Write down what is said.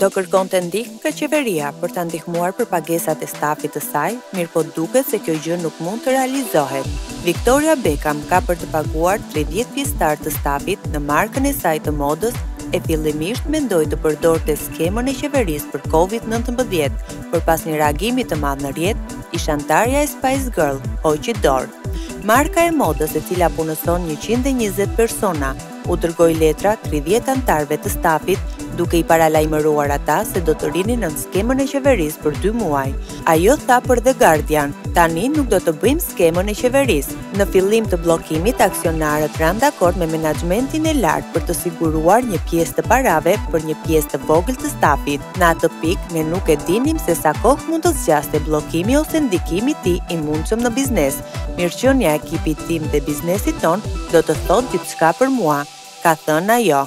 Do kërkonte ndihmë nga qeveria për ta ndihmuar për pagesat e stafit të saj, mirëpo duket se kjo gjë nuk mund të realizohet. Victoria Beckham ka për të paguar 30 pjesëtarë të stafit në markën e saj të modës e fillimisht mendoi të përdorte skemën e qeverisë për COVID-19, por pas një reagimi të madh në rrjet, ish-anëtarja e Spice Girl, hoqi dorë. Marka e modës e cila punëson njëqind e njëzet persona u dërgoi letra tridhjetë anëtarëve të stafit duke i paralajmëruar ata se do të rrinin nën skemën e qeverisë për dy muaj. Ajo tha për The Guardian, Tani nuk do të bëjmë skemën e qeverisë. Në fillim të bllokimit aksionarët ranë dakord me menaxhmentin e lartë për të siguruar një pjesë të parave për një pjesë të vogël të stafit. Në atë pikë ne nuk e dinim se sa kohë mund të zgjaste bllokimi ose ndikimi i tij i mundshëm në biznes. Mirëqenia e ekipit tim dhe biznesit tonë do të thotë gjithçka për mua, ka thënë ajo.